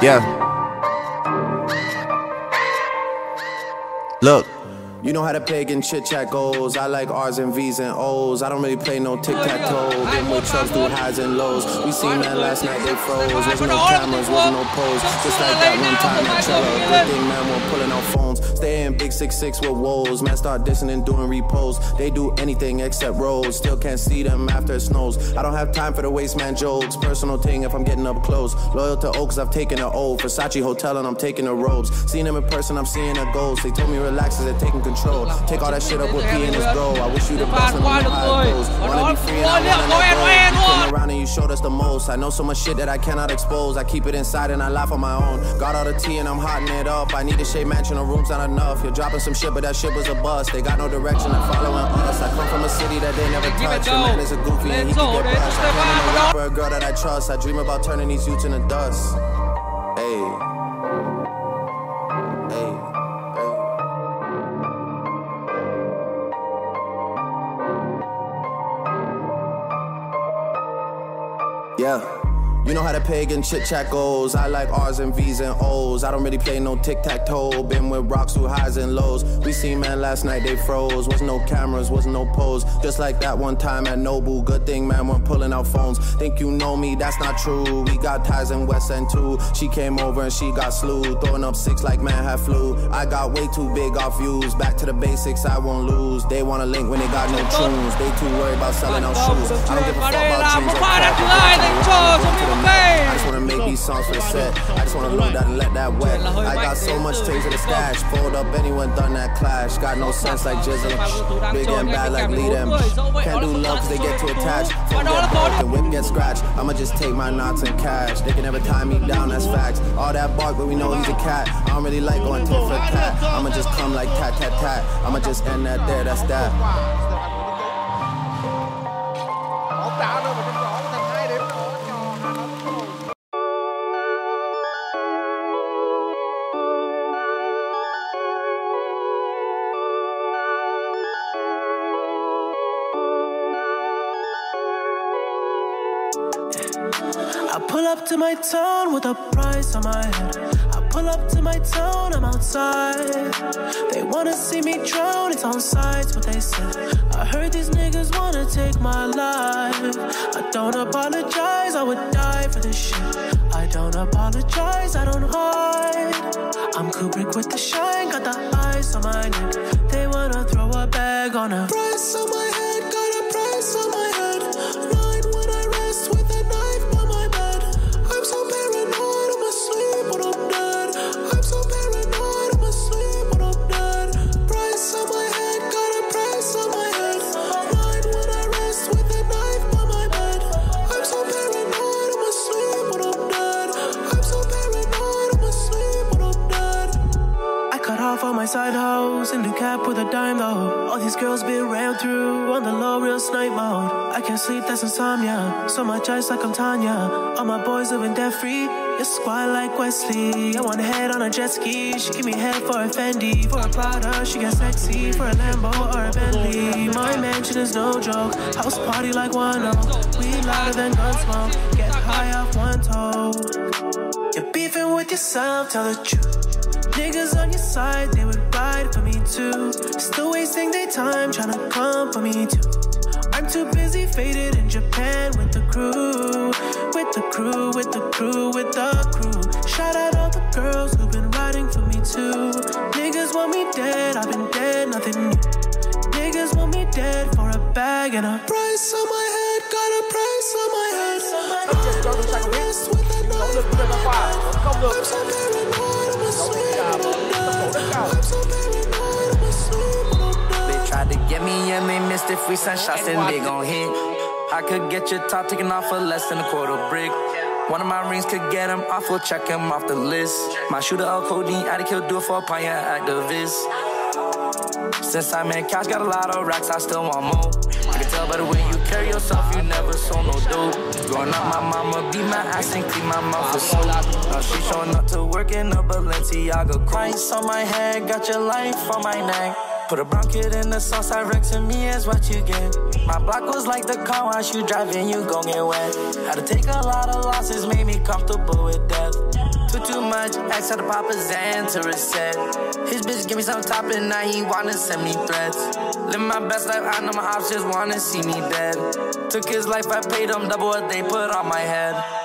Yeah. Look. You know how the pagan chit chat goes. I like R's and V's and O's. I don't really play no tic tac toe. Been with oh, Chubbs through highs and lows. We seen man last night, they froze. Was no cameras, was no pose. Just like that one time at Cello. Good thing, man, we're pulling out phones. Stay in big six six with woes. Man, start dissing and doing repos. They do anything except rolls. Still can't see them after it snows. I don't have time for the waste man jokes. Personal thing if I'm getting up close. Loyal to Oaks, I've taken an O. Versace Hotel and I'm taking the robes. Seeing them in person, I'm seeing a ghost. They told me relax as they're taking control. Take all that shit up with P and his bro. I wish you the best know how goes. Wanna be free and I wanna let go. Around and you showed us the most. I know so much shit that I cannot expose. I keep it inside and I laugh on my own. Got all the tea and I'm hotting it up. I need a shade mansion, the room's not enough. You're dropping some shit, but that shit was a bust. They got no direction and following us. I come from a city that they never touch. Your man is a goofy and he can get brushed. I can't even rap for a girl that I trust. I dream about turning these youths into dust. Hey. Yeah. You know how the pagan chit chat goes. I like R's and V's and O's. I don't really play no tic tac toe. Been with rocks through highs and lows. We seen man last night, they froze. Was no cameras, was no pose. Just like that one time at Nobu. Good thing, man, we're pulling out phones. Think you know me, that's not true. We got ties in West End too. She came over and she got slew. Throwing up six like man had flu. I got way too big off views. Back to the basics, I won't lose. They wanna link when they got no tunes. They too worried about selling out shoes. I don't give a fuck about crap. I just wanna make these songs for the set. I just wanna load that and let that wet. I got so much things in the stash. Fold up anyone done that clash. Got no sense like Jizzle. Big and bad like lead them. Can't do love cause they get too attached. The whip get scratched. I'ma just take my knots and cash. They can never tie me down, that's facts. All that bark, but we know he's a cat. I don't really like going tit for tat. I'ma just come like tat tat tat. I'ma just end that there, that's that. I pull up to my town with a price on my head. I pull up to my town, I'm outside. They wanna see me drown, it's on sides what they said. I heard these niggas wanna take my life. I don't apologize, I would die for this shit. I don't apologize, I don't hide. I'm Kubrick with the shine, got the ice on my neck. They wanna throw a bag on a All my side hoes and do cap with a dime though. All these girls been ran through on the low real snipe mode. I can't sleep, that's insomnia. So much ice like I'm Tanya. All my boys living debt free. You squad like Wesley. I want a head on a jet ski. She give me head for a Fendi. For a Prada, she get sexy. For a Lambo or a Bentley. My mansion is no joke. House party like one oh. We louder than gun smoke. Get high off one toe. You're beefing with yourself, tell the truth. Niggas on your side, they would ride for me too. Still wasting their time trying to come for me too. I'm too busy faded in Japan with the crew. With the crew, with the crew, with the crew. Shout out all the girls who've been riding for me too. Niggas want me dead, I've been dead, nothing new. Niggas want me dead for a bag and a price on my head. Got a price on my head. Just go dead. They tried to get me and they missed it. Free sent shots and they gon' hit. I could get your top taken off for less than a quarter brick. One of my rings could get him off, we'll check him off the list. My shooter, L codeine, addict, he'll do it for a pioneer activist. Since I met Cash, got a lot of racks, I still want more. I can tell by the way you carry yourself, you never sold no dope. Growing up, my mama beat my ass and clean my mouth for soap. Now she showing up to work in a Balenciaga Price on my head, got your life on my neck. Put a brown kid in the sauce, I Rex and me is what you get. My block was like the car wash, you driving, you gon' get wet. Had to take a lot of losses, made me comfortable with death. Too much, asked how to pop a Xan to. His bitch give me some top and now he wanna send me threats. Live my best life, I know my ops just wanna see me dead. Took his life, I paid him double what they put on my head.